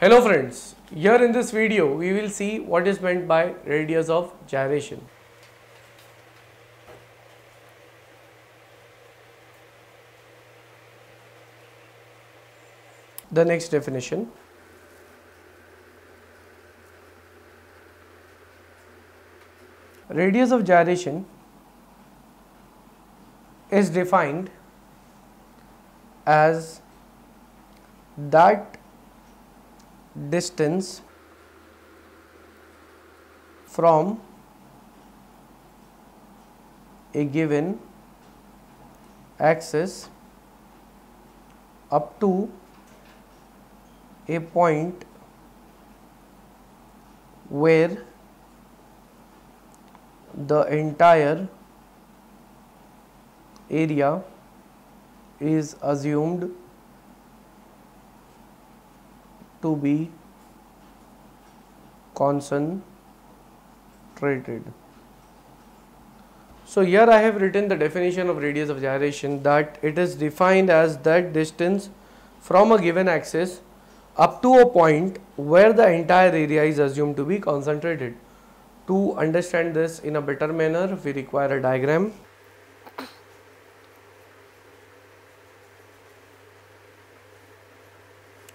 Hello friends, here in this video we will see what is meant by radius of gyration. The next definition. Radius of gyration is defined as that distance from a given axis up to a point where the entire area is assumed to be concentrated. So here I have written the definition of radius of gyration that it is defined as that distance from a given axis up to a point where the entire area is assumed to be concentrated. To understand this in a better manner we require a diagram.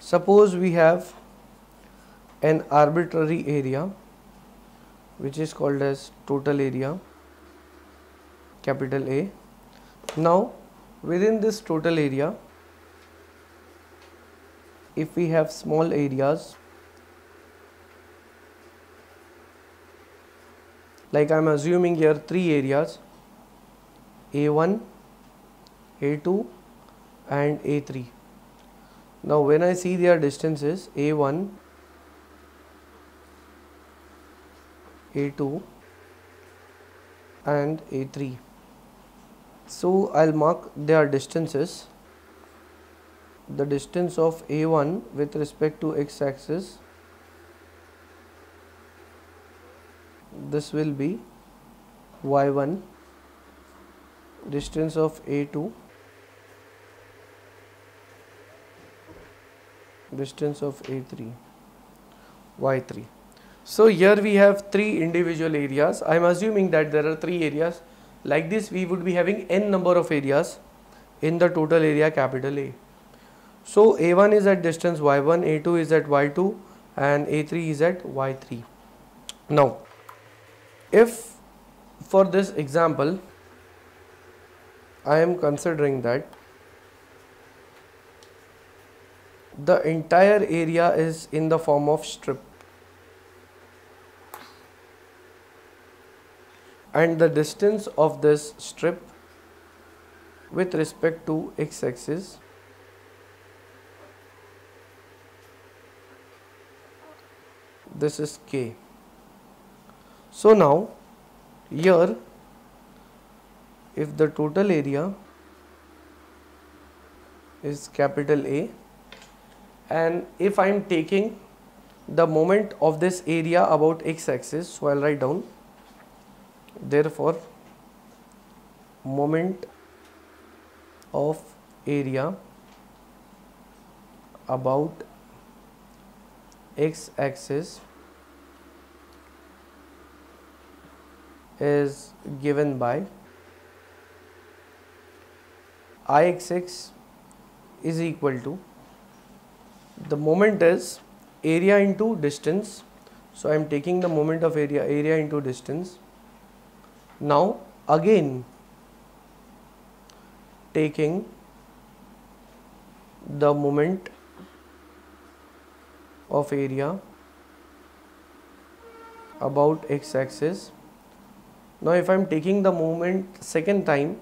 Suppose we have an arbitrary area which is called as total area capital A. Now within this total area if we have small areas like I am assuming here three areas A1, A2 and A3 now when I see their distances A1, A2 and A3. So I'll mark their distances. The distance of A1 with respect to x axis this will be y1 distance of A2 distance of A3 Y3 so here we have three individual areas. I am assuming that there are three areas. Like this we would be having n number of areas in the total area capital A. So A1 is at distance Y1 A2 is at Y2 and A3 is at Y3 now if for this example I am considering that the entire area is in the form of strip. And the distance of this strip with respect to x-axis this is k. So now here if the total area is capital A and if I am taking the moment of this area about x axis so I'll write down. Therefore moment of area about x axis is given by Ixx is equal to the moment is area into distance. So I am taking the moment of area area into distance. Now again taking the moment of area about x-axis now if I am taking the moment second time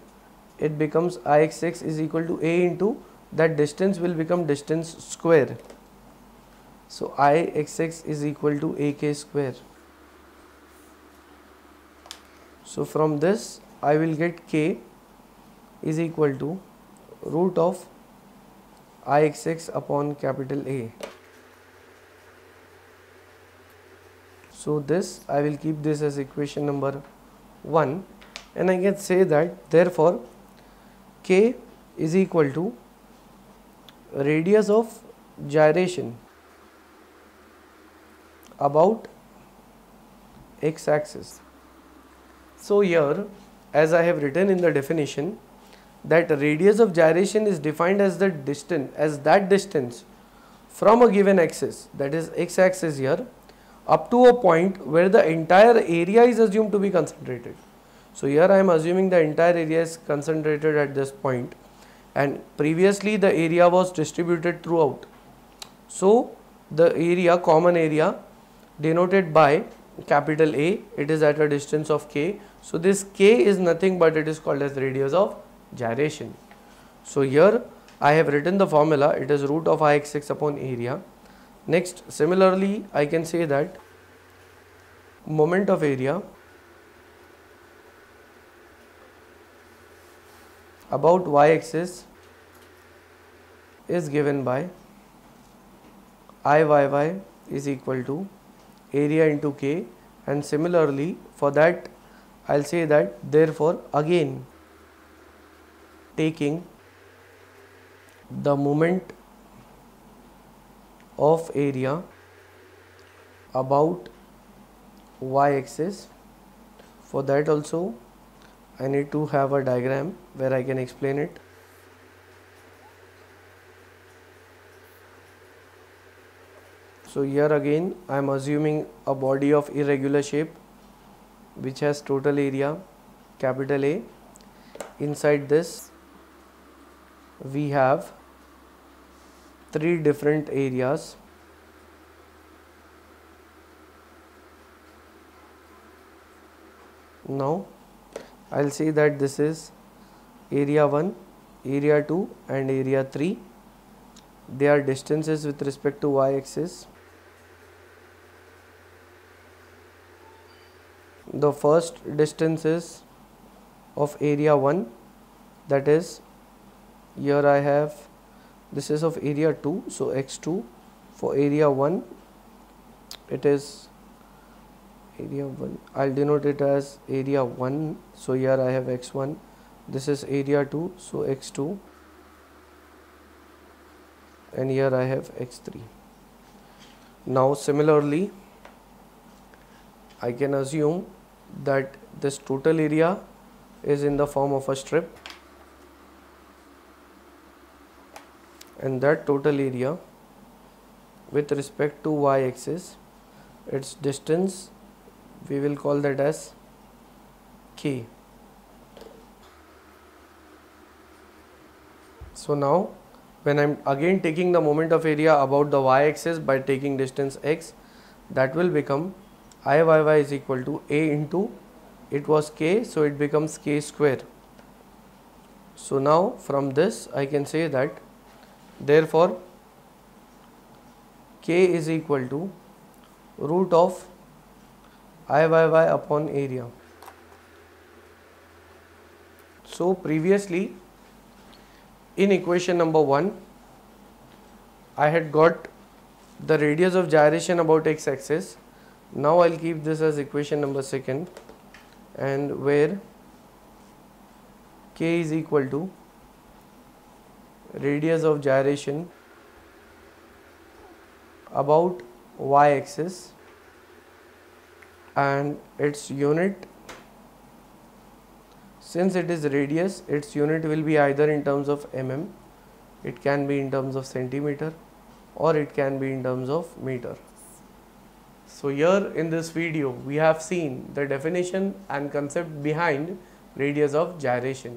it becomes Ixx is equal to a into that distance will become distance square. So Ixx is equal to ak square. So from this I will get k is equal to root of Ixx upon capital A. So this I will keep this as equation number 1 and I can say that therefore k is equal to radius of gyration about x axis. So here as I have written in the definition that radius of gyration is defined as the distance as that distance from a given axis that is x axis here up to a point where the entire area is assumed to be concentrated. So here I am assuming the entire area is concentrated at this point and previously the area was distributed throughout. So the area common area denoted by capital A it is at a distance of k. So this k is nothing but it is called as radius of gyration. So here I have written the formula it is root of Ix upon area. Next similarly I can say that moment of area about y-axis is given by Iyy is equal to area into k and similarly for that I'll say that therefore again taking the moment of area about y axis for that also I need to have a diagram where I can explain it. So here again I am assuming a body of irregular shape which has total area capital A. Inside this we have three different areas now I'll say that this is area 1, area 2 and area 3. They are distances with respect to y-axis. The first distance is of area 1 that is here I have this is of area 2 so x2 for area 1 it is area 1 I'll denote it as area 1 so here I have x1 this is area 2 so x2 and here I have x3 now similarly I can assume that this total area is in the form of a strip. And that total area with respect to y-axis its distance we will call that as k. So now when I'm again taking the moment of area about the y-axis by taking distance x that will become Iyy is equal to a into it was k so it becomes k square so now from this I can say that therefore k is equal to root of Iyy upon area. So previously in equation number 1 I had got the radius of gyration about x axis. Now I'll keep this as equation number 2 and where k is equal to radius of gyration about y axis and its unit. Since it is radius its unit will be either in terms of mm it can be in terms of centimeter or it can be in terms of meter so here in this video we have seen the definition and concept behind radius of gyration